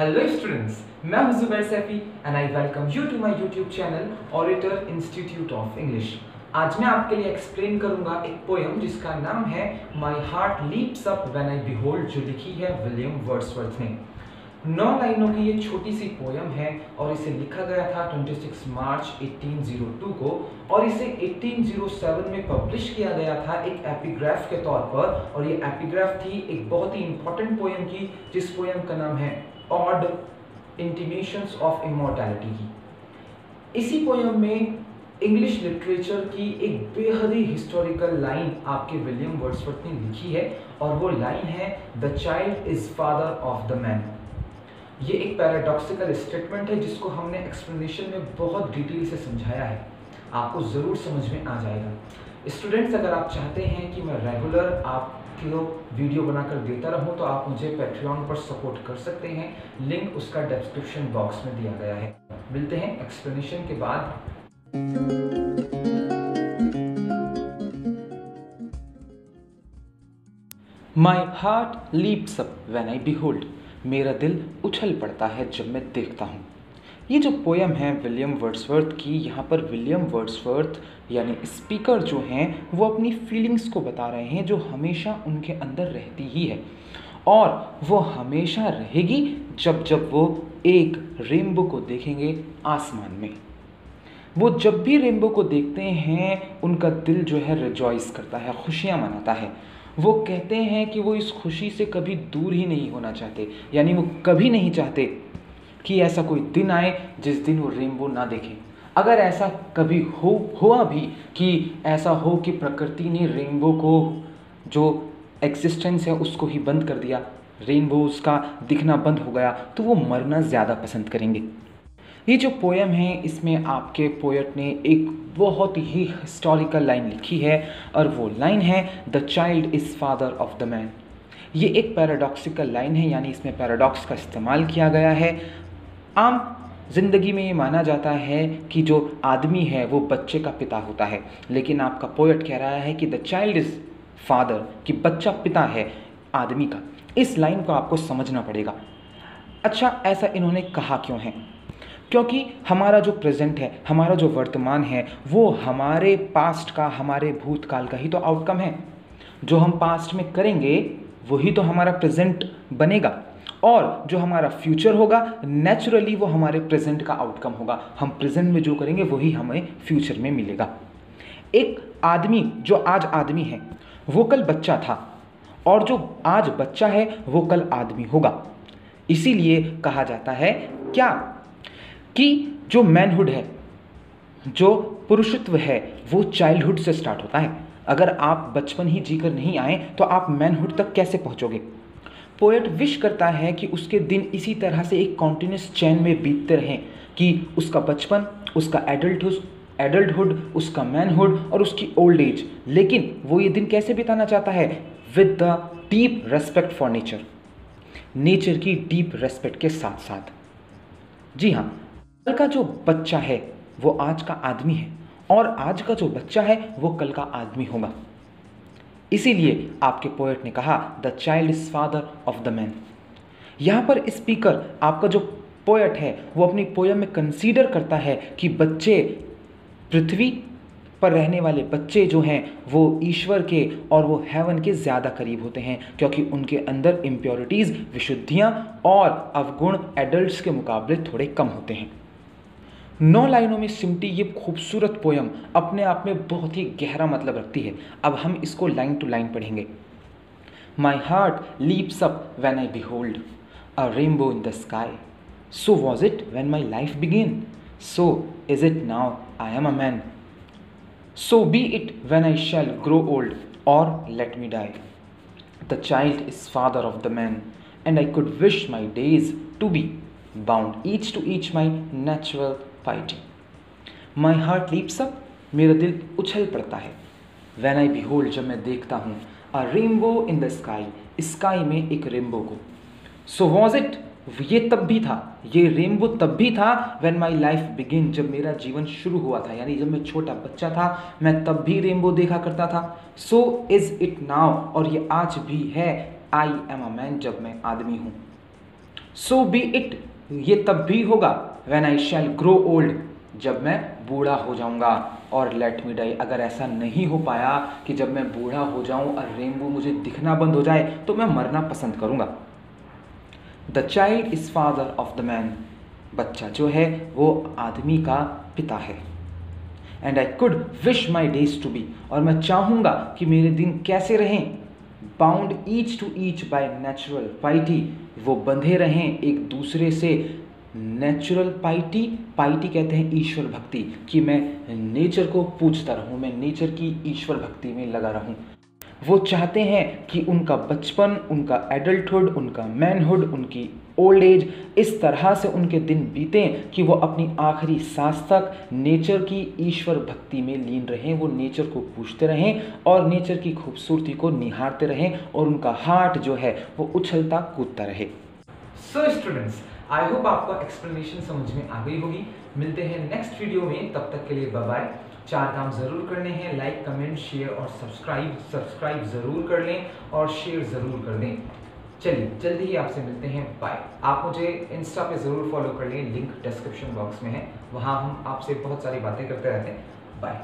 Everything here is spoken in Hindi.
हेलो स्टूडेंट्स मैं हूँ Zubair Saifi and I welcome you to my YouTube channel auditor institute of English आज मैं आपके लिए एक्सप्लेन करूँगा एक पोयम जिसका नाम है my heart leaps up when I behold जो लिखी है विलियम वर्ड्सवर्थ ने। नौ लाइनों की ये छोटी सी पोयम है और इसे लिखा गया था 26 मार्च 1802 को और इसे 1807 में पब्लिश किया गया था एक एपिग्राफ के तौर पर और ये एपिग्राफ थी एक बहुत ही इंपॉर्टेंट पोयम की, जिस पोयम का नाम है ऑड इंटीमेशंस ऑफ़ इमोर्टैलिटी की। इसी पोयम में इंग्लिश लिटरेचर की एक बेहद ही हिस्टोरिकल लाइन आपके विलियम वर्ड्सवर्थ ने लिखी है, और वो लाइन है the child is father of the man ये एक पैराडॉक्सिकल स्टेटमेंट है, जिसको हमने एक्सप्लेनेशन में बहुत डिटेल से समझाया है। आपको ज़रूर समझ में आ जाएगा। स्टूडेंट्स अगर आप चाहते हैं कि मैं रेगुलर आपको वीडियो बनाकर देता रहूँ तो आप मुझे पेट्रियन पर सपोर्ट कर सकते हैं। लिंक उसका डिस्क्रिप्शन बॉक्स में दिया गया है। मिलते हैं एक्सप्लेनेशन के बाद। My heart leaps up when I behold मेरा दिल उछल पड़ता है जब मैं देखता हूँ। ये जो पोयम है विलियम वर्ड्सवर्थ की, यहाँ पर विलियम वर्ड्सवर्थ यानी स्पीकर जो हैं, वो अपनी फीलिंग्स को बता रहे हैं, जो हमेशा उनके अंदर रहती ही है। और वो हमेशा रहेगी जब जब वो एक रेनबो को देखेंगे आसमान में। वो जब भी रेनबो को देखते हैं, उनका दिल जो है रिजॉइस करता है, खुशियाँ मनाता है। वो कहते हैं कि वो इस खुशी से कभी दूर ही नहीं होना चाहते, यानी वो कभी नहीं चाहते। कि ऐसा कोई दिन आए जिस दिन वो रेनबो ना देखें। अगर ऐसा कभी हो, हुआ भी कि ऐसा हो कि प्रकृति ने रेनबो को, जो एग्जिस्टेंस है, उसको ही बंद कर दिया, रेनबो उसका दिखना बंद हो गया तो वो मरना ज़्यादा पसंद करेंगे। ये जो पोएम है, इसमें आपके पोएट ने एक बहुत ही हिस्टोरिकल लाइन लिखी है, और वो लाइन है the child is father of the man ये एक पैराडॉक्सिकल लाइन है, यानी इसमें पैराडॉक्स का इस्तेमाल किया गया है। आम ज़िंदगी में ये माना जाता है कि जो आदमी है, वो बच्चे का पिता होता है। लेकिन आपका पोएट कह रहा है कि द चाइल्ड इज़ फादर कि बच्चा पिता है आदमी का। इस लाइन को आपको समझना पड़ेगा। अच्छा ऐसा इन्होंने कहा क्यों है? क्योंकि हमारा जो प्रेजेंट है, हमारा जो वर्तमान है, वो हमारे पास्ट का, हमारे भूतकाल का ही तो आउटकम है। जो हम पास्ट में करेंगे, वही तो हमारा प्रेजेंट बनेगा। और जो हमारा फ्यूचर होगा नेचुरली वो हमारे प्रेजेंट का आउटकम होगा। हम प्रेजेंट में जो करेंगे, वही हमें फ्यूचर में मिलेगा। एक आदमी, जो आज आदमी है, वो कल बच्चा था और जो आज बच्चा है, वो कल आदमी होगा। इसीलिए कहा जाता है, क्या? कि जो मैनहुड है, जो पुरुषत्व है, वो चाइल्डहुड से स्टार्ट होता है। अगर आप बचपन ही जीकर नहीं आए तो आप मैनहुड तक कैसे पहुंचोगे? पोएट विश करता है कि उसके दिन इसी तरह से एक कॉन्टीन्यूस चैन में बीतते रहें, कि उसका बचपन, उसका एडल्टहुड एडल्टहुड उसका मैनहुड और उसकी ओल्ड एज लेकिन वो ये दिन कैसे बिताना चाहता है? With the deep respect for nature nature की डीप रेस्पेक्ट के साथ साथ जी हाँ कल का जो बच्चा है, वो आज का आदमी है। और आज का जो बच्चा है, वो कल का आदमी होगा। इसीलिए आपके पोएट ने कहा the child is father of the man यहाँ पर स्पीकर आपका जो पोएट है, वो अपनी पोयम में कंसीडर करता है कि बच्चे पृथ्वी पर रहने वाले बच्चे जो हैं, वो ईश्वर के और वो हेवन के ज़्यादा करीब होते हैं, क्योंकि उनके अंदर इम्प्योरिटीज़ विशुद्धियाँ और अवगुण एडल्ट्स के मुकाबले थोड़े कम होते हैं। नौ लाइनों में सिमटी ये खूबसूरत पोयम अपने आप में बहुत ही गहरा मतलब रखती है। अब हम इसको लाइन टू लाइन पढ़ेंगे। My heart leaps up when I behold a rainbow in the sky so was it when my life begin so is it now I am a man so be it when I shall grow old or let me die the child is father of the man and I could wish my days to be bound each to each my natural fighting my heart leaps up मेरा दिल उछल पड़ता है। वैन आई बी होल्ड जब मैं देखता हूँ a rainbow in the sky sky में एक रेनबो को। सो वॉज़ इट ये तब भी था। ये रेनबो तब भी था व्हेन माई लाइफ बिगिन जब मेरा जीवन शुरू हुआ था। यानी जब मैं छोटा बच्चा था, मैं तब भी रेनबो देखा करता था। सो इज़ इट नाउ और ये आज भी है। आई एम अ मैन जब मैं आदमी हूँ। सो बी इट ये तब भी होगा। When I shall grow old जब मैं बूढ़ा हो जाऊँगा। और लेट मी डाई अगर ऐसा नहीं हो पाया कि जब मैं बूढ़ा हो जाऊँ और रेनबो मुझे दिखना बंद हो जाए तो मैं मरना पसंद करूँगा। The child is father of the man बच्चा जो है, वो आदमी का पिता है। And I could wish my days to be और मैं चाहूँगा कि मेरे दिन कैसे रहें। Bound each to each by natural piety वो बंधे रहें एक दूसरे से। नेचुरल पाइटी पाइटी कहते हैं ईश्वर भक्ति कि मैं नेचर को पूछता रहूँ मैं नेचर की ईश्वर भक्ति में लगा रहूँ। वो चाहते हैं कि उनका बचपन उनका एडल्टहुड उनका मैनहुड उनकी ओल्ड एज इस तरह से उनके दिन बीतें कि वो अपनी आखिरी सांस तक नेचर की ईश्वर भक्ति में लीन रहें वो नेचर को पूछते रहें और नेचर की खूबसूरती को निहारते रहें और उनका हार्ट जो है वो उछलता कूदता रहे। So so, students I hope आपको एक्सप्लेनेशन समझ में आ गई होगी। मिलते हैं नेक्स्ट वीडियो में। तब तक के लिए बाय बाय चार काम ज़रूर करने हैं। लाइक कमेंट शेयर और सब्सक्राइब सब्सक्राइब ज़रूर कर लें और शेयर ज़रूर कर दें चलिए, जल्दी ही आपसे मिलते हैं। बाय आप मुझे इंस्टा पे ज़रूर फॉलो कर लें। लिंक डिस्क्रिप्शन बॉक्स में है। वहाँ हम आपसे बहुत सारी बातें करते रहते हैं। बाय